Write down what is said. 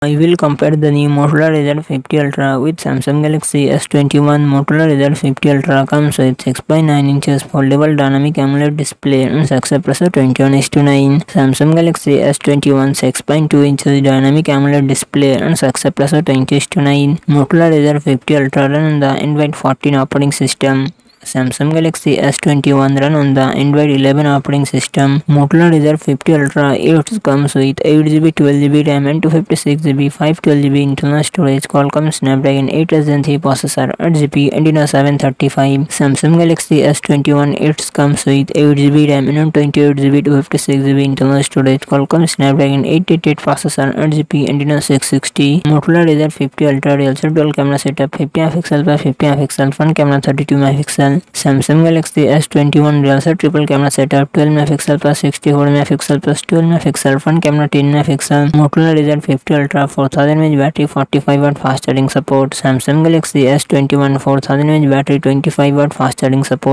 I will compare the new Motorola Razr 50 Ultra with Samsung Galaxy S21. Motorola Razr 50 Ultra comes with 6.9 inches foldable dynamic AMOLED display and success ratio 21:9. Samsung Galaxy S21 6.2 inches dynamic AMOLED display and success ratio 20:9. Motorola Razr 50 Ultra run on the Android 14 operating system. Samsung Galaxy S21 run on the Android 11 operating system. Motorola Razr 50 Ultra it comes with 8GB, 12GB RAM and 256GB, 512GB internal storage. Qualcomm Snapdragon 8 Gen 3 processor, 8GB Adreno 735. Samsung Galaxy S21 it comes with 8GB RAM and 28GB, 256GB internal storage. Qualcomm Snapdragon 888 processor, 8GB Adreno 660. Motorola Razr 50 Ultra real dual camera setup 50 MP by 50 MP front camera 32 MP resolution Samsung Galaxy S twenty one रियलसर triple camera setup twelve mega pixel plus sixty four mega pixel plus twelve mega pixel front camera ten mega pixel Motorola result fifty ultra four thousand H battery forty five watt fast charging support Samsung Galaxy S twenty one four thousand H battery twenty five watt fast charging support